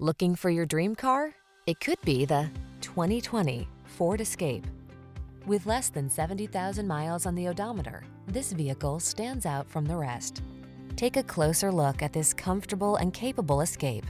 Looking for your dream car? It could be the 2020 Ford Escape. With less than 70,000 miles on the odometer, this vehicle stands out from the rest. Take a closer look at this comfortable and capable Escape.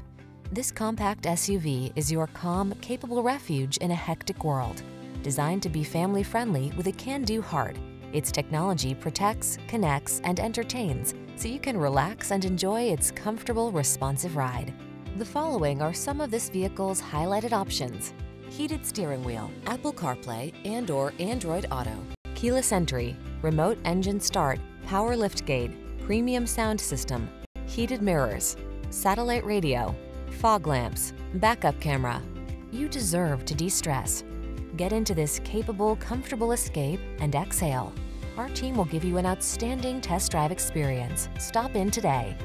This compact SUV is your calm, capable refuge in a hectic world. Designed to be family-friendly with a can-do heart, its technology protects, connects, and entertains, so you can relax and enjoy its comfortable, responsive ride. The following are some of this vehicle's highlighted options. Heated steering wheel, Apple CarPlay and or Android Auto, keyless entry, remote engine start, power liftgate, premium sound system, heated mirrors, satellite radio, fog lamps, backup camera. You deserve to de-stress. Get into this capable, comfortable escape and exhale. Our team will give you an outstanding test drive experience. Stop in today.